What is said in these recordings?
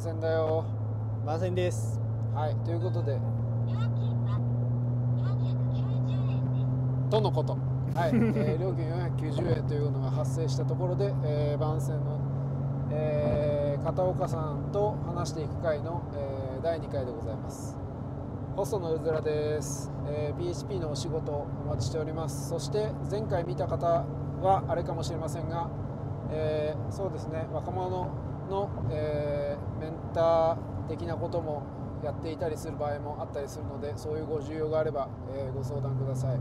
番宣だよ。番宣です。はいということで。とのこと。はい、えー、料金490円というのが発生したところで、えー、番宣の、えー、片岡さんと話していく回の、えー、第2回でございます。ホストのうずらです、えー、PHP のお仕事お待ちしております。そして前回見た方はあれかもしれませんが、えー、そうですね若者の、えー、メンター的なこともやっていたりする場合もあったりするのでそういうご需要があれば、えー、ご相談ください。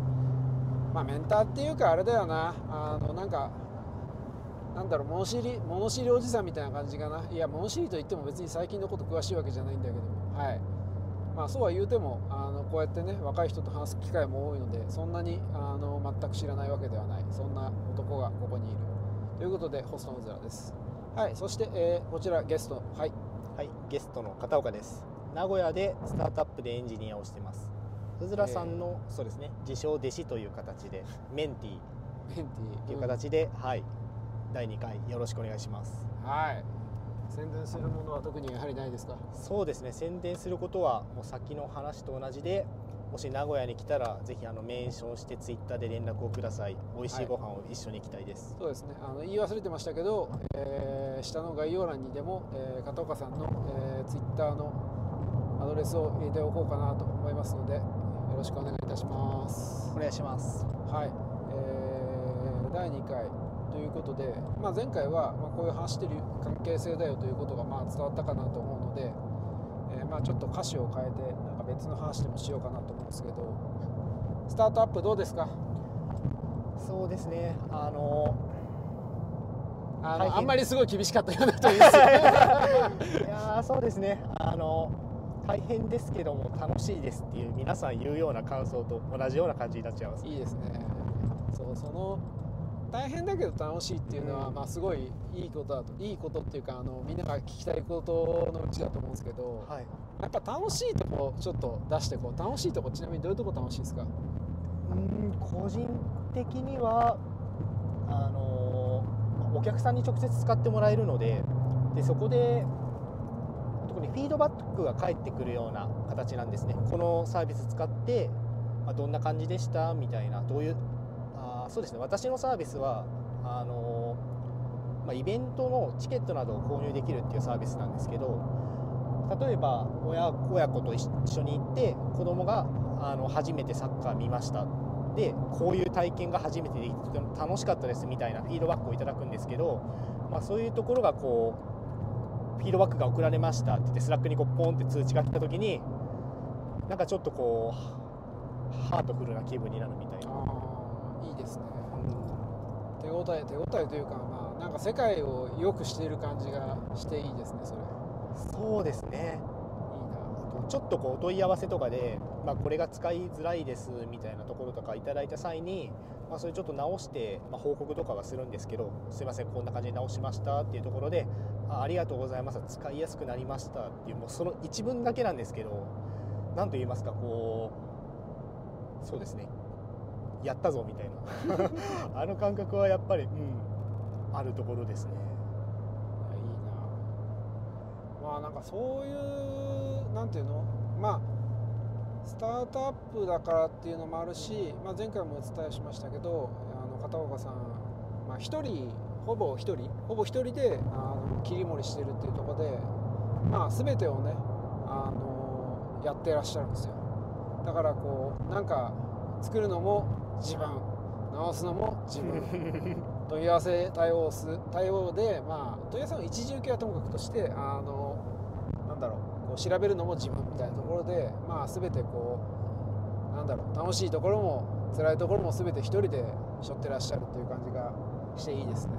まあメンターっていうかあれだよな。あのなんかなんだろう物知り物知りおじさんみたいな感じかな。いや物知りといっても別に最近のこと詳しいわけじゃないんだけどはい。まあそうは言うてもあのこうやってね若い人と話す機会も多いのでそんなにあの全く知らないわけではない。そんな男がここにいる。ということでホストのズラです。はいそして、えー、こちらゲスト。はい。はいゲストの片岡です。名古屋でスタートアップでエンジニアをしてます。うずらさんの、そうですね自称弟子という形でメンティー。メンティー。という形で、うん、はい。第2回よろしくお願いします。はい。宣伝するものは特にやはりないですか？そうですね宣伝することはもう先の話と同じでもし名古屋に来たらぜひあのメンションしてツイッターで連絡をください。美味しいご飯を一緒に行きたいです、はい、そうですね。あの言い忘れてましたけど、えー、下の概要欄にでも、えー、片岡さんの、えー、ツイッターのアドレスを入れておこうかなと思いますのでろしくお願いいたします。お願いします。はい、えー、第2回。ということで、まあ、前回は、まあ、こういう話してる関係性だよということがまあ伝わったかなと思うので、えー、まあちょっと歌詞を変えてなんか別の話でもしようかなと思うんですけど。スタートアップどうですか？そうですね。あのあのあんまりすごい厳しかったようなといすよ。いやそうですね。あの大変ですけども楽しいですっていう皆さん言うような感想と同じような感じになっちゃいます。いいですね。そうその大変だけど楽しいっていうのは、うん、まあすごいいいことだといいことっていうかあのみんなが聞きたいことのうちだと思うんですけど、はい、やっぱ楽しいとこちょっと出してこう。楽しいとこちなみにどういうとこ楽しいですか？うん個人的にはあのお客さんに直接使ってもらえるのででそこで特にフィードバックが返ってくるような形なんですね。このサービス使って、まあ、どんな感じでした？みたいなどういうそうですね。私のサービスはあのまあ、イベントのチケットなどを購入できるっていうサービスなんですけど例えば親親子と一緒に行って子供があの初めてサッカー見ました。でこういう体験が初めてできて楽しかったですみたいなフィードバックをいただくんですけど、まあ、そういうところがこうフィードバックが送られましたって言って Slack にこうポンって通知が来た時になんかちょっとこうハートフルな気分になるみたいな。いいですね、うん、手応え手応えというかまあなんか世界を良くしている感じがしていいですねそれ。そうですね。ちょっとこうお問い合わせとかで、まあ、これが使いづらいですみたいなところとかいただいた際に、まあ、それちょっと直して、まあ、報告とかはするんですけどすいませんこんな感じで直しましたっていうところであありがとうございます使いやすくなりましたっていうもうその一文だけなんですけど何と言いますかこうそうですねやったぞみたいな。あの感覚はやっぱり、うん、あるところですね。いいな。まあなんかそういうなんていうの？まあスタートアップだからっていうのもあるし、まあ、前回もお伝えしましたけどあの片岡さん、まあ、1人ほぼ1人ほぼ1人であの切り盛りしてるっていうところで、まあ、全てをねあのやってらっしゃるんですよ。だからこうなんか作るのも自分直すのも自分。問い合わせ対応す対応で、まあ、問い合わせの一時受けはともかくとしてあのなんだろうこう調べるのも自分みたいなところで、まあ、全てこうなんだろう楽しいところも辛いところも全て一人で背負ってらっしゃるという感じがしていいですね。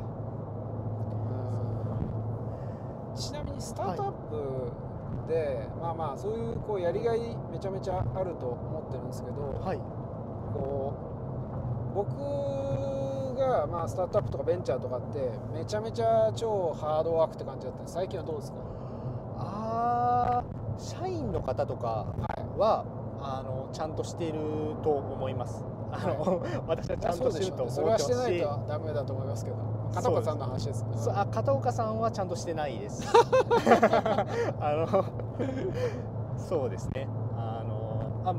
ちなみにスタートアップで、はい、まあまあそういうこうやりがいめちゃめちゃあると思ってるんですけど、はい、こう僕がまあスタートアップとかベンチャーとかってめちゃめちゃ超ハードワークって感じだった。んで最近はどうですか？あ社員の方とかは、はい、あのちゃんとしていると思います。あの、私はちゃんとしてると思ってますし。それはしてないとダメだと思いますけど片岡さんの話です。あ片岡さんはちゃんとしてないです。あのそうですね。あのあ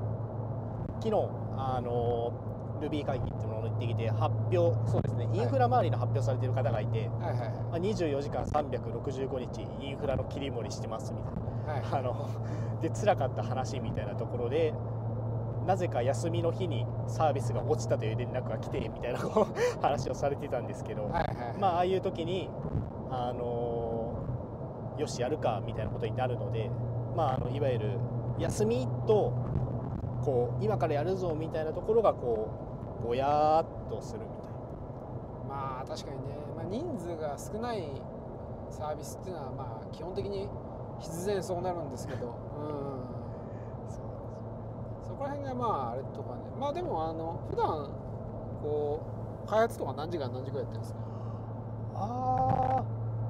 昨日あのルビー会議っていうのを行ってきて発表そうですねインフラ周りの発表されてる方がいて、はいはいはい。まあ、24時間365日インフラの切り盛りしてますみたいな。はいあので辛かった話みたいなところでなぜか休みの日にサービスが落ちたという連絡が来てみたいなこう話をされてたんですけど、はいはい。まあああいう時にあのよしやるかみたいなことになるので、まあ、あのいわゆる休みとこう今からやるぞみたいなところがこうぼやーっとするみたいな。まあ確かにね、まあ、人数が少ないサービスっていうのはまあ基本的に必然そうなるんですけど、うん、そこら辺がまああれとかね。まあでもあの普段こう開発とか何時間何時ぐらいやってるんですか？あ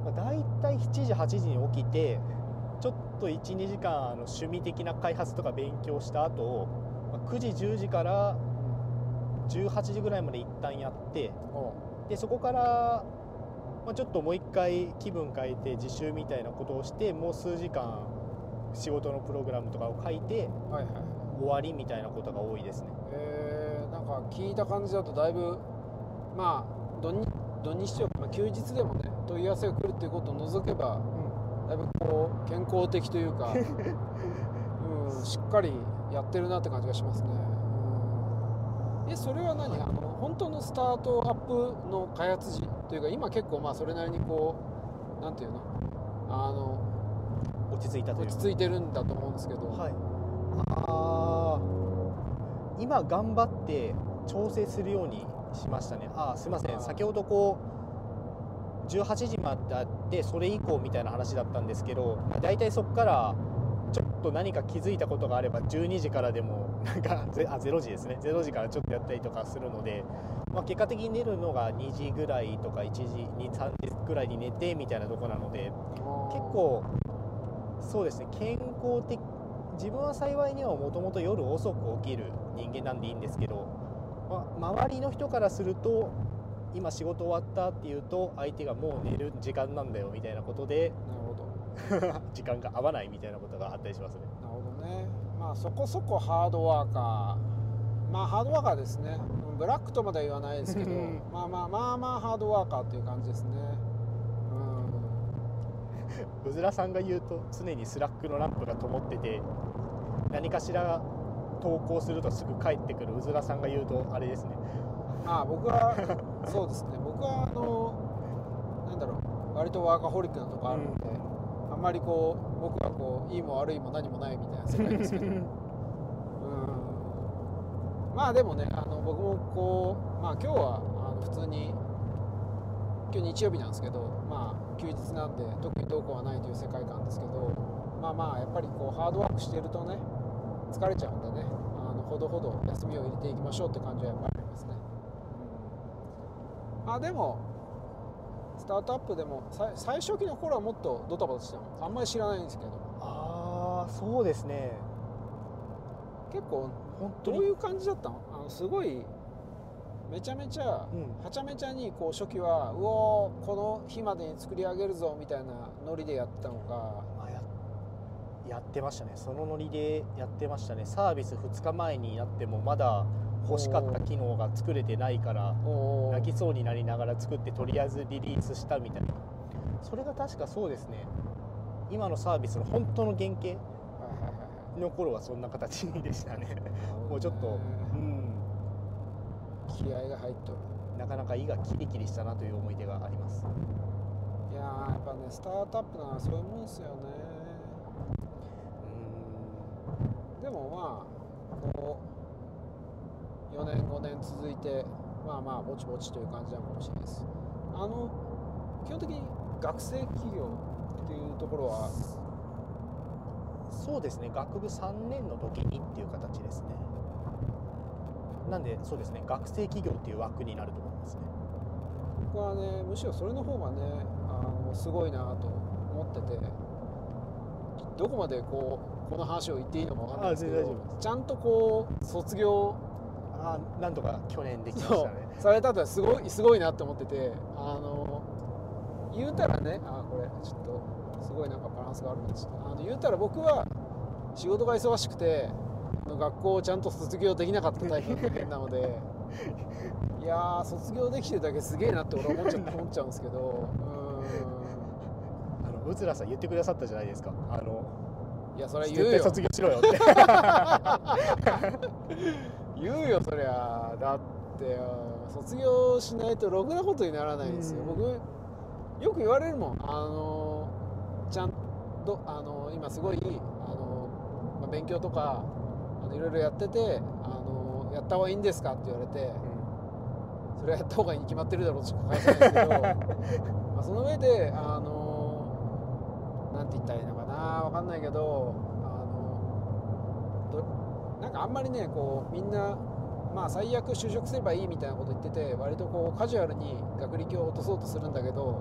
ー、まあ、大体7時8時に起きてちょっと12時間あの趣味的な開発とか勉強した後、まあ9時10時から18時ぐらいまで一旦やっておでそこから、まあ、ちょっともう一回気分変えて自習みたいなことをしてもう数時間仕事のプログラムとかを書いてはいはい終わりみたいなことが多いですね。えー、なんか聞いた感じだとだいぶまあ土日土日まあ休日でもね問い合わせが来るっていうことを除けばだいぶこう健康的というか、うん、しっかりやってるなって感じがしますね、うん、えそれは何？あの本当のスタートアップの開発時というか今結構まあそれなりにこうなんていうの？あの落ち着いたという。か落ち着いてるんだと思うんですけど、はい、あー。今頑張って調整するようにしましたね。あーすいません。先ほどこう18時まであってそれ以降みたいな話だったんですけどだいたいそこからちょっと何か気づいたことがあれば12時からでも なんかぜあ0時ですね。0時からちょっとやったりとかするので、まあ、結果的に寝るのが2時ぐらいとか1時2 3時ぐらいに寝てみたいなとこなので結構そうですね。健康的自分は幸いにはもともと夜遅く起きる人間なんでいいんですけど、まあ、周りの人からすると今仕事終わったっていうと相手がもう寝る時間なんだよみたいなことで 時間が合わないみたいなことがあったりしますね。なるほどね。まあそこそこハードワーカー。まあハードワーカーですね。うんブラックとまでは言わないですけど。うん。まあまあまあまあハードワーカーっていう感じですね。ううずらさんが言うと常に Slack のランプが灯ってて何かしら投稿するとすぐ帰ってくる。うずらさんが言うとあれですね。んまあ僕はそうですね。僕はあのなんだろう。割とワーカホリックなとこあるんで、あんまりこう僕はこういいも悪いも何もないみたいな世界ですけど。うん。まあでもねあの僕もこうまあ今日はあの普通に今日日曜日なんですけどまあ休日なんで特にどうこうはないという世界観ですけどまあまあやっぱりこうハードワークしてるとね疲れちゃうんでねあのほどほど休みを入れていきましょうって感じはやっぱりありますね、うん、まあでもスタートアップでもさ最初期の頃はもっとドタバタしてたあんまり知らないんですけど。ああそうですね。結構本当に？どういう感じだったの？あのすごいめちゃめちゃ、うん。はちゃめちゃにこう初期はうおーこの日までに作り上げるぞみたいなノリでやってたのかまあ、ややってましたね。そのノリでやってましたね。サービス2日前になってもまだ欲しかった機能が作れてないから泣きそうになりながら作ってとりあえずリリースしたみたいな。それが確かそうですね。今のサービスの本当の原型の頃はそんな形でしたね。もうちょっと、うん、気合が入っとる。なかなか胃がキリキリしたなという思い出があります。いやーやっぱねスタートアップなのはそういうもんですよね。でもまあこう4年5年続いてまあまあぼちぼちという感じなのかもしれないです。あの基本的に学生企業っていうところは？そうですね。学部3年の時にっていう形ですね。なんでそうですね。学生企業っていう枠になると思いますね。僕はねむしろそれの方がねあのすごいなと思っててどこまでこうこの話を言っていいのかわかんないですけどちゃんとこう卒業あーなんとか去年できましそう。たねされたとはすごいすごいなって思っててあの言うたらねあこれちょっとすごいなんかバランスがあるんですあの言うたら僕は仕事が忙しくて学校をちゃんと卒業できなかったタイプの人間なので いやー卒業できてるだけすげえなって俺は思っちゃ 思っちゃうんですけどうあのうつらさん言ってくださったじゃないですか。あのいやそれは言うよ。卒業しろよって 言うよそりゃ。だって卒業しないとろくなことにならないんですよ。うん。僕よく言われるもん。あのちゃんとあの今すごいあの、まあ、勉強とかあのいろいろやっててあのやった方がいいんですかって言われてそれはやった方がいいに決まってるだろうとしか返さないですけど まあその上であのなんて言ったらいいのかなわかんないけどなんかあんまりねこうみんなまあ最悪就職すればいいみたいなこと言ってて割とこうカジュアルに学歴を落とそうとするんだけど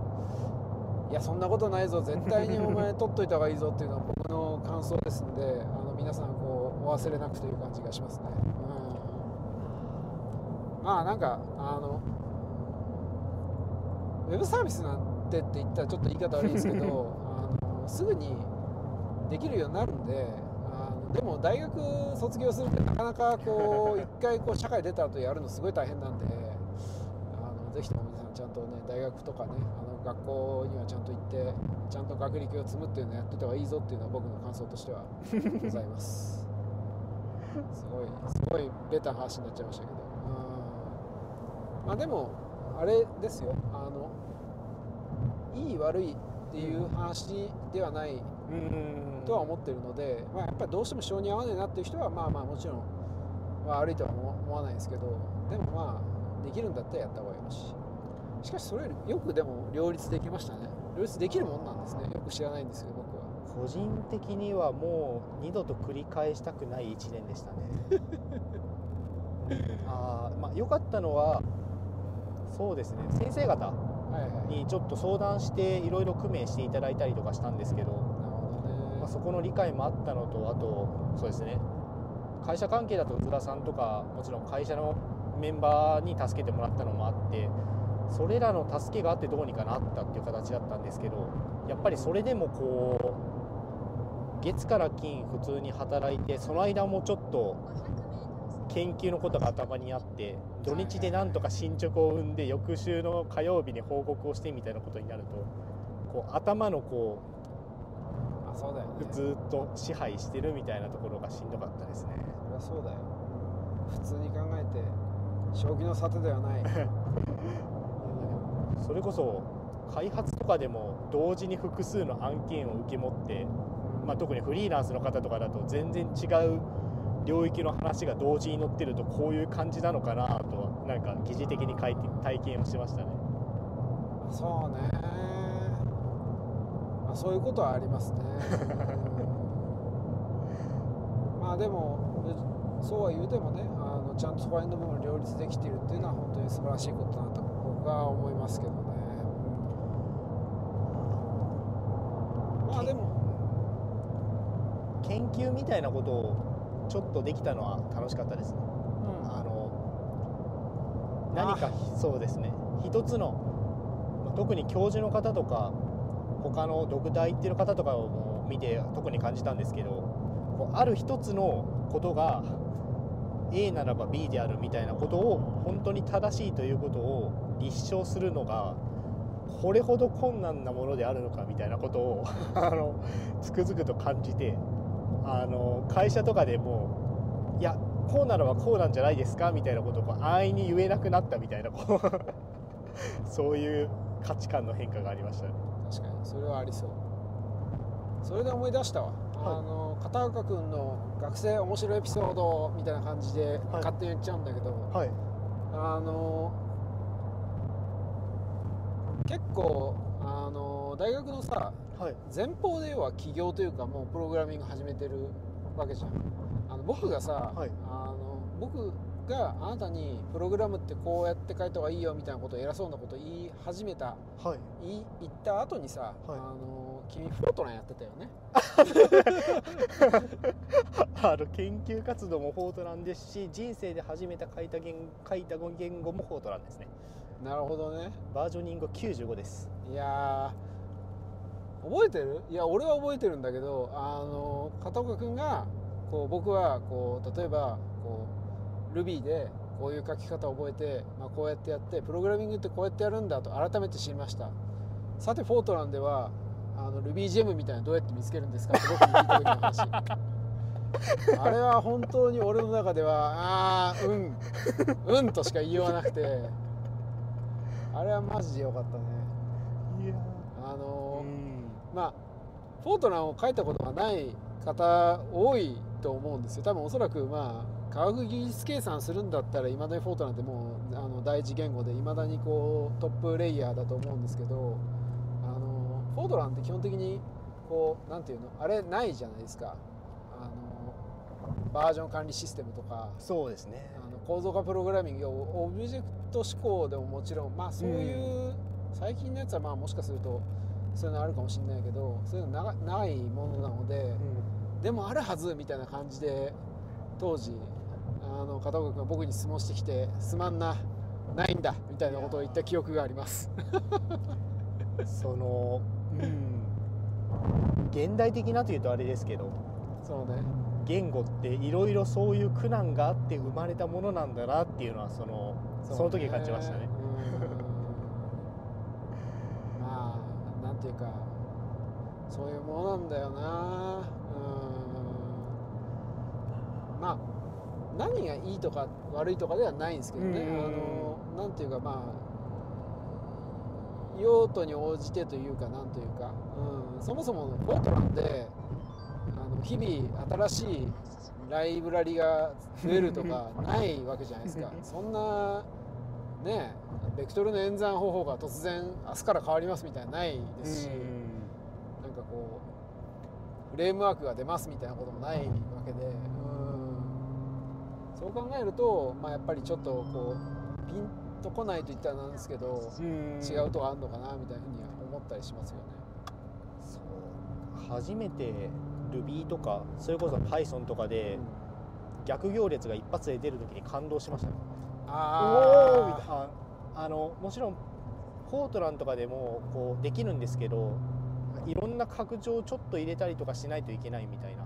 いやそんなことないぞ。絶対にお前取っといた方がいいぞっていうのは僕の感想ですんであの皆さんこうお忘れなくという感じがしますね、うん、まあなんかあのウェブサービスなんてって言ったらちょっと言い方悪いですけど あのすぐにできるようになるんででも大学卒業するってなかなかこう一回こう社会出た後やるのすごい大変なんであのぜひとも皆さんちゃんとね大学とかねあの学校にはちゃんと行ってちゃんと学歴を積むっていうのをやってた方がいいぞっていうのは僕の感想としてはございます。すごいすごいベタな話になっちゃいましたけど。うん。まあでもあれですよ。あのいい悪いっていう話ではないうんとは思ってるので、まあ、やっぱりどうしても性に合わないなっていう人はまあまあもちろん、まあ、悪いとは思思わないですけどでもまあできるんだったらやった方がいいししかしそれよりよくでも両立できましたね。両立できるもんなんですね。よく知らないんですけど僕は。個人的にはもう二度と繰り返したくない1年でしたね。あーまあ良かったのはそうですね。先生方にちょっと相談していろいろ工面していただいたりとかしたんですけど、そこの理解もあったのとあとそうですね会社関係だとうずらさんとかもちろん会社のメンバーに助けてもらったのもあってそれらの助けがあってどうにかなったっていう形だったんですけどやっぱりそれでもこう月から金普通に働いてその間もちょっと研究のことが頭にあって土日でなんとか進捗を生んで翌週の火曜日に報告をしてみたいなことになるとこう頭のこあそうだよね。うずっと支配してるみたいなところがしんどかったですね。そりゃそうだよ。普通に考えて将棋の里ではない。それこそ開発とかでも同時に複数の案件を受け持って、まあ、特にフリーランスの方とかだと全然違う領域の話が同時に載ってるとこういう感じなのかなとはなんか疑似的に体験をしましたね。そうね、まあ、そういうことはありますね。うん。まあでもそうは言うてもねあのちゃんとそこら辺の部分両立できているっていうのは本当に素晴らしいことだなと僕は思いますけどね、うん。まあでも。研究みたいなことをちょっとできたのは楽しかったですね。あの何かそうですね。一つのまあ特に教授の方とか他のドクター行ってる方とかを見て特に感じたんですけどこうある一つのことが A ならば B であるみたいなことを本当に正しいということを立証するのがこれほど困難なものであるのかみたいなことを あのつくづくと感じてあの会社とかでもいやこうならばこうなんじゃないですかみたいなことをこう安易に言えなくなったみたいな そういう価値観の変化がありましたね。それはありそう。それで思い出したわ、あの片岡君の学生面白いエピソードみたいな感じで勝手に言っちゃうんだけど、はい、あの結構あの大学のさはい、前方で要は起業というかもうプログラミング始めてるわけじゃん。あの僕がさ、はい。あの僕があなたにプログラムってこうやって書いた方がいいよみたいなことを偉そうなことを言い始めた。はい、言い言った後にさ、はい。あの君フォートナンやってたよね。あの研究活動もフォートランですし人生で初めて書いた言書いた言語もフォートランですね。なるほどね。バージョニング95です。いやー覚えてる？いや俺は覚えてるんだけどあの片岡君がこう僕はこう例えばこう Ruby でこういう書き方を覚えて、まあ、こうやってやってプログラミングってこうやってやるんだと改めて知りました。さてフォートランではあの RubyGem みたいなのどうやって見つけるんですかって僕に聞いた時の話。あれは本当に俺の中ではああうん。うんとしか言いようがなくて。あれはマジでよかったね。いやあのうん。まあフォートランを書いたことがない方多いと思うんですよ。多分おそらくまあ科学技術計算するんだったらいまだにフォートランってもうあの第一言語でいまだにこうトップレイヤーだと思うんですけどあのフォートランって基本的にこうなんていうのあれないじゃないですか。あのバージョン管理システムとかそうですね。あの構造化プログラミングオブジェクト思考でももちろんまあそういう、最近のやつはまあもしかするとそういうのあるかもしれないけどそういうのなないものなのででもあるはずみたいな感じで当時あの片岡君が僕に質問してきて「すまんなないんだ」みたいなことを言った記憶があります。そのうん。現代的なというとあれですけど。そうね。言語っていろいろそういう苦難があって生まれたものなんだなっていうのはそのその時感じましたね。うん。まあなんていうかそういうものなんだよな。うんまあ何がいいとか悪いとかではないんですけどね、うんあのなんていうかまあ用途に応じてというかなんというか、うん、そもそもフォートランであの日々新しいライブラリが増えるとかないわけじゃないですか。そんなねベクトルの演算方法が突然明日から変わりますみたいなのないですし、なんかこうフレームワークが出ますみたいなこともないわけで、うん、そう考えると、まあ、やっぱりちょっとこうピンとこないと言ったらなんですけど、違うとこあるのかなみたいなふうには思ったりしますよね。そう。初めて Ruby とかそれこそ Python とかで逆行列が一発で出る時に感動しました。ねあみたいな。あのもちろんフォートランとかでもこうできるんですけどいろんな拡張をちょっと入れたりとかしないといけないみたいな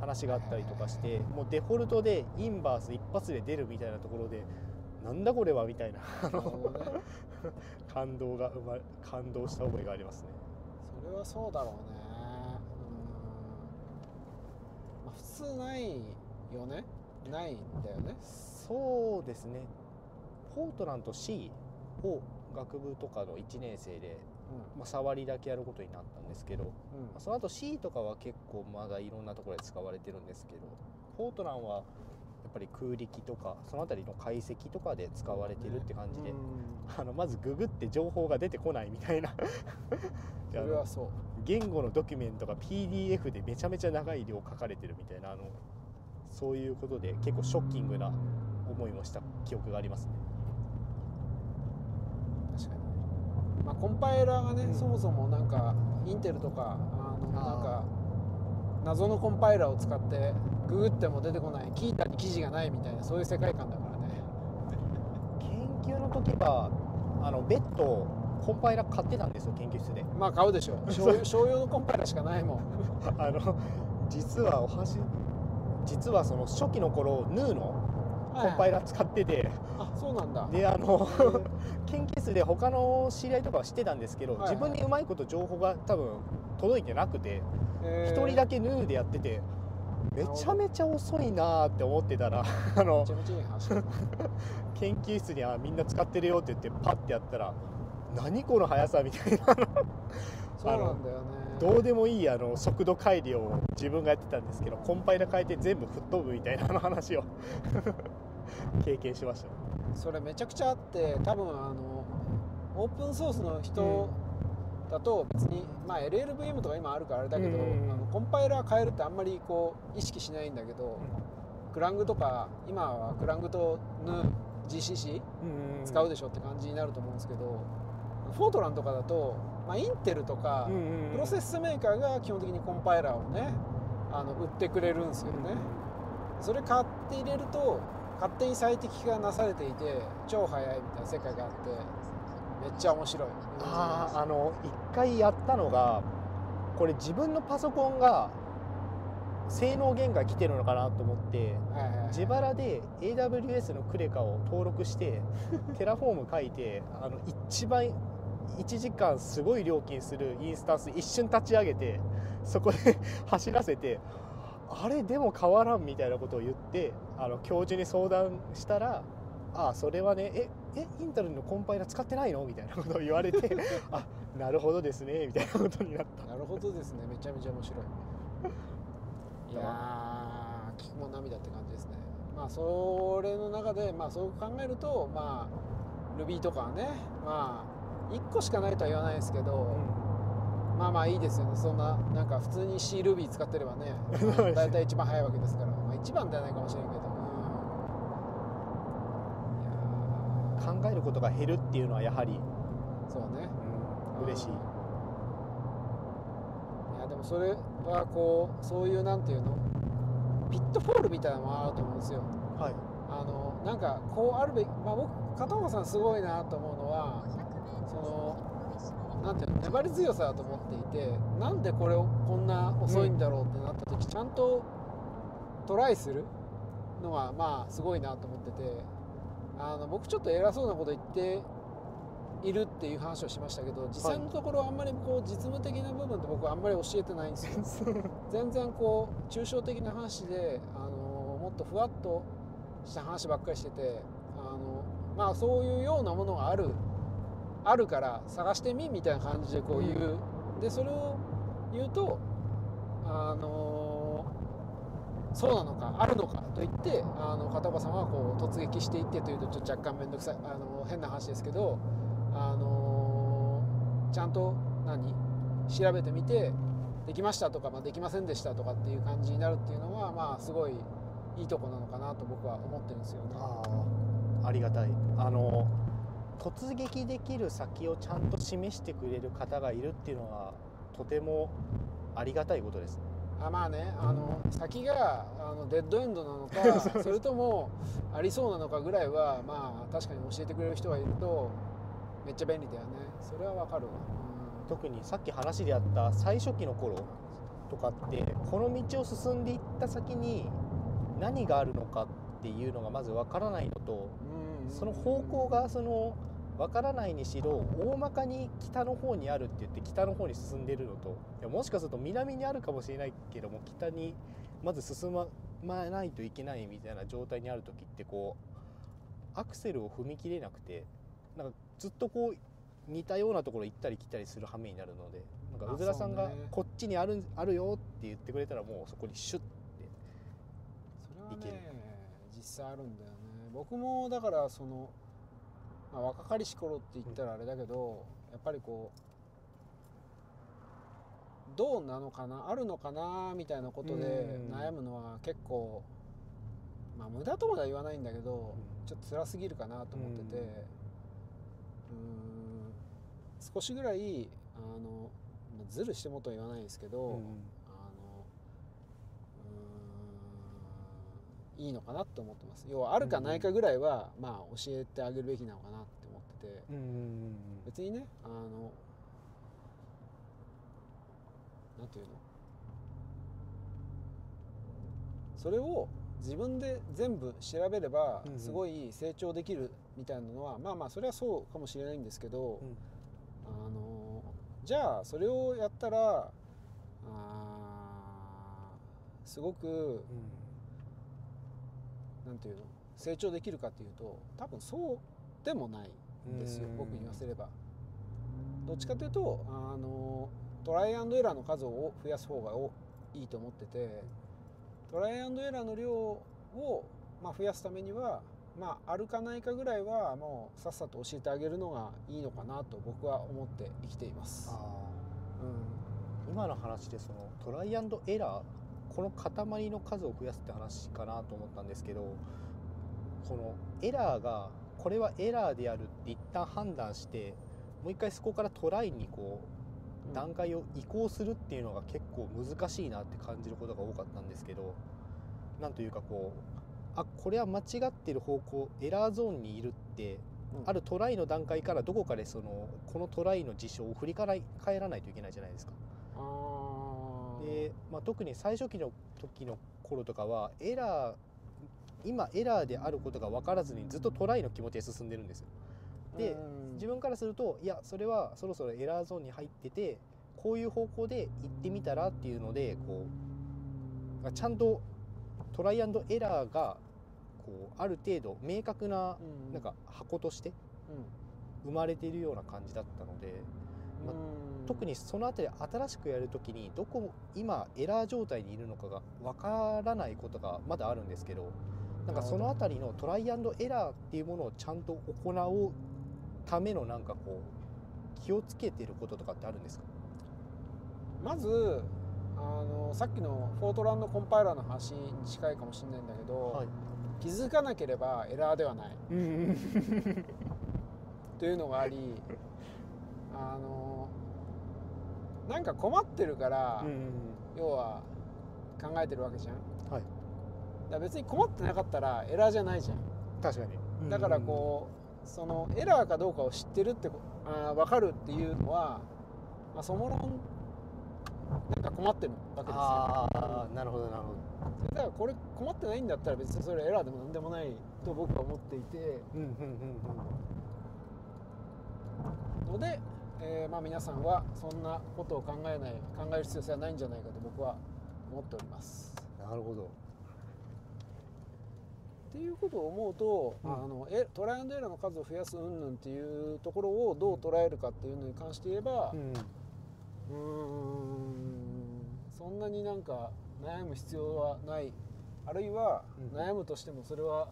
話があったりとかしてもうデフォルトでインバース一発で出るみたいなところでなんだこれはみたいな感動が生まれ感動した覚えがありますね。それはそうだろうね。うん。まあ普通ないよね？ないんだよね？そうですね。フォートランと C を学部とかの1年生で、まあ、触りだけやることになったんですけど、まあその後 C とかは結構まだいろんなところで使われてるんですけどフォートランはやっぱり空力とかその辺りの解析とかで使われてるって感じで、うん。あのまずググって情報が出てこないみたいな。それはそう。言語のドキュメントが PDF でめちゃめちゃ長い量書かれてるみたいなあのそういうことで結構ショッキングな思いもした記憶がありますね。確かに、まあ、コンパイラーがね、うん。そもそもなんかインテルとかあのなんか謎のコンパイラーを使ってググっても出てこないキータに記事がないみたいなそういう世界観だからね。研究の時はあの別途コンパイラ買ってたんですよ研究室で。まあ買うでしょ 商商用のコンパイラーしかないもん。あの実はお箸実はその初期の頃ヌーのコンパイラ使ってて、あそうなんだ。であの研究室で他の知り合いとかは知ってたんですけど、はいはい。自分にうまいこと情報が多分届いてなくてえ一、人だけヌーでやっててめちゃめちゃ遅いなーって思ってたらあの 研究室にはみんな使ってるよって言ってパッてやったら何この速さみたいなそうなんだよね。どうでもいいあの速度改良を自分がやってたんですけどコンパイラ変えて全部吹っ飛ぶみたいな話を。経験しました。それめちゃくちゃあって多分あのオープンソースの人だと別に、まあ LLVM とか今あるからあれだけど、うんあのコンパイラー変えるってあんまりこう意識しないんだけど、クラングとか今はクラングと NGCC 使うでしょって感じになると思うんですけど、フォートランとかだと、まあ、インテルとか、プロセスメーカーが基本的にコンパイラーをねあの売ってくれるんですよね、それ買って入れると勝手に最適化がなされていて超速いみたいな世界があってめっちゃ面白い。あーあの一回やったのがこれ自分のパソコンが性能限界来てるのかなと思って自腹で AWS のクレカを登録して Terraform 書いてあの一番1時間すごい料金するインスタンス一瞬立ち上げてそこで 走らせてあれでも変わらんみたいなことを言ってあの教授に相談したら「ああそれはねええ Intel のコンパイラ使ってないの?」みたいなことを言われて「あなるほどですね」みたいなことになった。なるほどですねめちゃめちゃ面白いいやー聞くも涙って感じですねまあそれの中でまあそう考えるとまあ Ruby とかはねまあ1個しかないとは言わないですけど、まあまあいいですよね。そんななんか普通に CRuby 使ってればね 大体一番早いわけですから、まあ、一番ではないかもしれんけど、うん、いや考えることが減るっていうのはやはり、ーそうね。うん、嬉しい。いやでもそれはこうそういうなんていうの？ピットフォールみたいなのもあると思うんですよ。はい。あのなんかこうあるべきまあ僕片岡さんすごいなと思うのはそのなんていうの粘り強さだと思っていてなんでこれをこんな遅いんだろうってなった時、ちゃんとトライするのがまあすごいなと思っててあの僕ちょっと偉そうなこと言っているっていう話をしましたけど実際のところあんまりこう実務的な部分って僕はあんまり教えてないんですよ。全然こう抽象的な話であのもっとふわっとした話ばっかりしててあのまあそういうようなものがあるあるから探してみみたいな感じでこう言う、でそれを言うとあのそうなのかあるのかと言ってあの片岡さんはこう突撃していってというとちょっと若干面倒くさいあの変な話ですけどあのちゃんと何調べてみてできましたとか、まあ、できませんでしたとかっていう感じになるっていうのはまあすごいいいとこなのかなと僕は思ってるんですよね。ああありがたいあの突撃できる先をちゃんと示してくれる方がいるっていうのはとてもありがたいことです。あまあねあの先があのデッドエンドなのか それともありそうなのかぐらいはまあ確かに教えてくれる人がいるとめっちゃ便利だよね。それはわかるわ、特にさっき話であった最初期の頃とかってこの道を進んでいった先に何があるのかっていうのがまずわからないのとうんうん。その方向がそのわからないにしろ大まかに北の方にあるって言って北の方に進んでるのといやもしかすると南にあるかもしれないけども北にまず進まないといけないみたいな状態にある時ってこうアクセルを踏み切れなくてなんかずっとこう似たようなところ行ったり来たりする羽目になるのでなんかあうずらさんがこっちにあるあるよって言ってくれたらもうそこにシュッてそれはいける。ね実際あるんだよね。僕もだからその、まあ、若かりし頃って言ったらあれだけど、やっぱりこうどうなのかなあるのかなみたいなことでうん。悩むのは結構まあ無駄とまでは言わないんだけど、うん。ちょっと辛すぎるかなと思っててうん。うーん少しぐらいあのまあずるしてもとは言わないですけど、いいのかなって思ってます。要はあるかないかぐらいは、まあ教えてあげるべきなのかなって思ってて。別にねあのなんていうの？それを自分で全部調べればすごい成長できるみたいなのは、まあまあそれはそうかもしれないんですけど、うん。あのじゃあそれをやったらあーすごくなんていうの？成長できるかっていうと多分そうでもないんですようん僕に言わせれば。どっちかというとあのトライアンドエラーの数を増やす方がおいいと思っててトライアンドエラーの量を、まあ、増やすためには、まあ、あるかないかぐらいはもうさっさと教えてあげるのがいいのかなと僕は思って生きています。あうんー今の話でそのトライアンドエラーこの塊の数を増やすって話かなと思ったんですけどこのエラーがこれはエラーであるって一旦判断してもう一回そこからトライにこう段階を移行するっていうのが結構難しいなって感じることが多かったんですけどなんというかこうあこれは間違ってる方向エラーゾーンにいるってうん。あるトライの段階からどこかでそのこのトライの事象を振り返らないといけないじゃないですか。あで、まあ、特に最初期の時の頃とかはエラー今エラーであることが分からずにずっとトライの気持ちで進んでるんですよ。でうん。自分からするといやそれはそろそろエラーゾーンに入っててこういう方向で行ってみたらっていうのでこうちゃんとトライアンドエラーがこうある程度明確なうん。なんか箱としてうん。生まれているような感じだったのでまあうん。特にその辺り新しくやるときにどこ今エラー状態にいるのかがわからないことがまだあるんですけどなんかその辺りのトライアンドエラーっていうものをちゃんと行うためのなんかこう気をつけてることとかってあるんですか？まずあのさっきのフォートランドコンパイラーの話に近いかもしれないんだけど、気づかなければエラーではない。というのがありあのなんか困ってるから、要は考えてるわけじゃん、はい。だ別に困ってなかったらエラーじゃないじゃん。確かに。だからこうそのエラーかどうかを知ってるってこあー分かるっていうのは、まあ、そも論なんか困ってるわけですよ。ああなるほどなるほど。だからこれ困ってないんだったら別にそれエラーでも何でもないと僕は思っていて。うんうんうん。ので、えーまあ、皆さんはそんなことを考えない考える必要性はないんじゃないかと僕は思っております。うんなるほど。っていうことを思うと、うん。あのえトライアンドエラーの数を増やす云々っていうところをどう捉えるかっていうのに関して言えば、うん。んそんなになんか悩む必要はない。あるいはうん。悩むとしてもそれは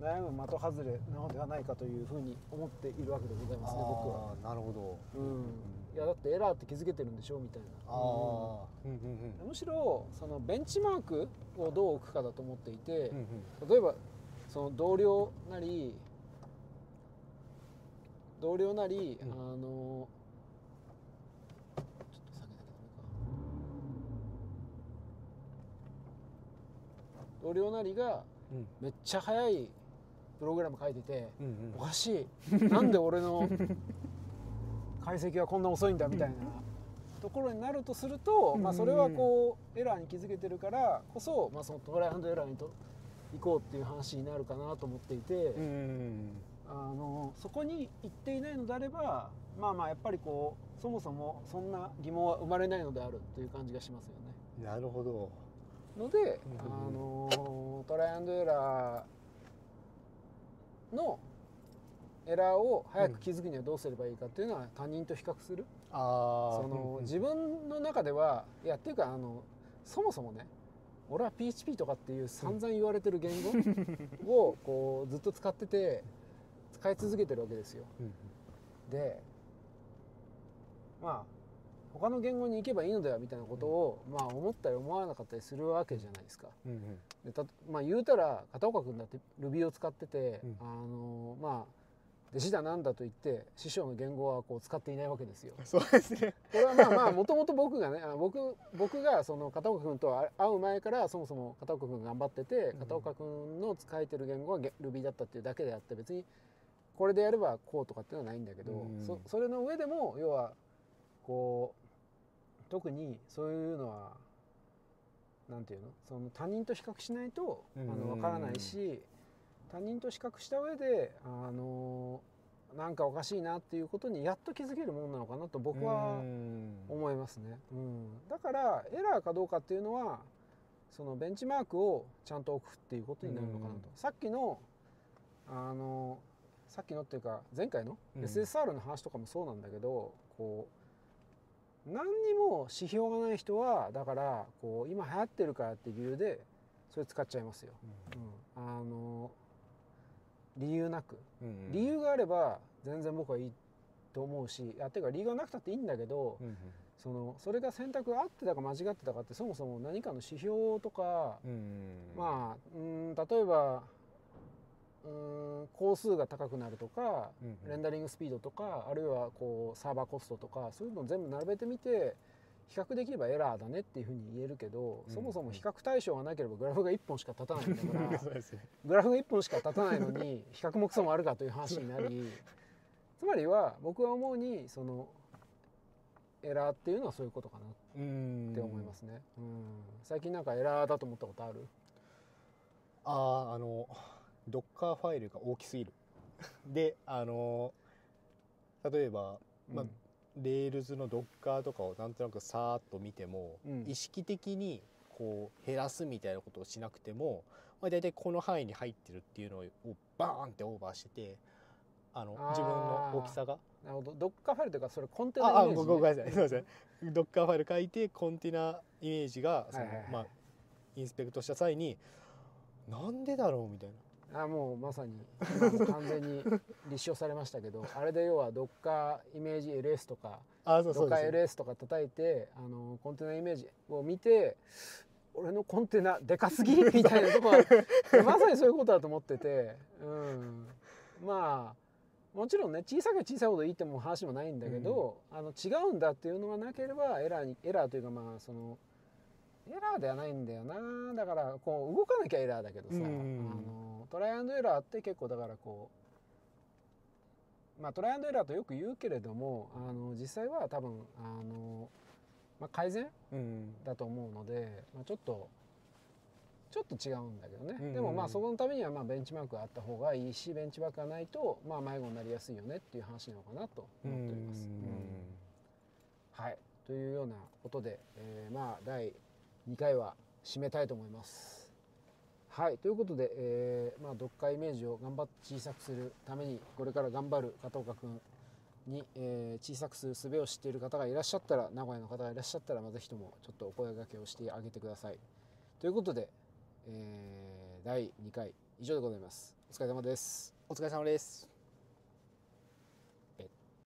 悩む的外れなのではないかというふうに思っているわけでございますね僕は。なるほど。うん、いやだってエラーって気づけてるんでしょみたいな。ああうん。うんうんむしろそのベンチマークをどう置くかだと思っていて、うんうん。例えばその同僚なり同僚なり、うん。あのちょっと下げなきゃダメか。同僚なりがうん。めっちゃ速いプログラム書いててうんうん。おかしい。なんで俺の解析はこんな遅いんだみたいな。ところになるとすると、まあ、それはこうエラーに気づけてるからこそ、まあ、そのトライアンドエラーにと行こうっていう話になるかなと思っていて、あのそこに行っていないのであればまあまあやっぱりこうそもそもそんな疑問は生まれないのであるという感じがしますよね。うんなるほど。ので、うん。あのトライアンドエラーのエラーを早く気づくにはどうすればいいかっていうのは他人と比較する、ああその自分の中ではいやっていうかあのそもそもね俺は PHP とかっていう散々言われてる言語を こうずっと使ってて使い続けてるわけですよ。でまあ他の言語に行けばいいのではみたいなことを、まあ思ったり思わなかったりするわけじゃないですか。うんうん。でたまあ言うたら片岡君だって Ruby を使ってて、うん。あのまあ弟子だなんだと言って師匠の言語はこう使っていないわけですよ。そうですね。これはまあまあもともと僕がねあ僕僕がその片岡君と会う前からそもそも片岡君が頑張っててん。片岡君の使えてる言語はゲ Ruby だったっていうだけであって別にこれでやればこうとかっていうのはないんだけど、うん。そそれの上でも要はこう特にそういうのはなんていうの？その他人と比較しないとあのうん分からないし他人と比較した上であのなんかおかしいなっていうことにやっと気づけるものなのかなと僕はうん。思いますね、うん、だからエラーかどうかっていうのはそのベンチマークをちゃんと置くっていうことになるのかなと、うん。さっきのあのさっきのっていうか前回のうん。SSR の話とかもそうなんだけど、こう何にも指標がない人はだからこう今流行ってるからっていう理由でそれ使っちゃいますよ、うん、あの理由なく。うん理由があれば全然僕はいいと思うしあていうか理由がなくたっていいんだけど、うんそのそれが選択が合ってたか間違ってたかってそもそも何かの指標とか、うん。まあうん例えばうん工数が高くなるとかうんレンダリングスピードとかあるいはこうサーバーコストとかそういうのを全部並べてみて比較できればエラーだねっていうふうに言えるけど、うんそもそも比較対象がなければグラフが1本しか立たないんだから グラフが1本しか立たないのに比較もクソもあるかという話になり つまりは僕は思うにそのエラーっていうのはそういうことかなうんって思いますね、うん。最近なんかエラーだと思ったことある？あああの Dockerfile が大きすぎる。であの例えば、まあうん Rails の Docker とかをなんとなくさーっと見ても、うん。意識的にこう減らすみたいなことをしなくても、まあ、大体この範囲に入ってるっていうのをバーンってオーバーしててあの自分の大きさが。なるほど。ドッカーファイルというかそれコンテナイああメージ、ね、ごごめんなさい。すいません。 Dockerfile 書いてコンテナイメージがその、はいはいはい。まあ、インスペクトした際になんでだろうみたいな。あもうまさに完全に立証されましたけど あれで要はドッカーイメージ LS とかあそうそドッカーうです LS とか叩いてあのコンテナイメージを見て俺のコンテナでかすぎ？みたいなとこはまさにそういうことだと思ってて、うん、まあもちろんね小さく小さいほどいいってもう話もないんだけど、あの違うんだっていうのがなければエラーにエラーというかまあそのエラーではないんだよな。だからこう動かなきゃエラーだけどさ、うんあのトライアンドエラーって結構だからこうまあトライアンドエラーとよく言うけれどもあの実際は多分あの、まあ、改善うんだと思うので、まあ、ちょっとちょっと違うんだけどね、うんうんうん。でもまあそこのためにはまあベンチマークがあった方がいいしベンチマークがないとまあ迷子になりやすいよねっていう話なのかなと思っております。うん。はい。というようなことで、えーまあ第2回は締めたいと思います。はいということで、えーまあ、読解イメージを頑張って小さくするためにこれから頑張る片岡君に、えー小さくする術を知っている方がいらっしゃったら名古屋の方がいらっしゃったらまぜひともちょっとお声掛けをしてあげてください。ということで、えー第2回以上でございます。お疲れ様です。お疲れ様です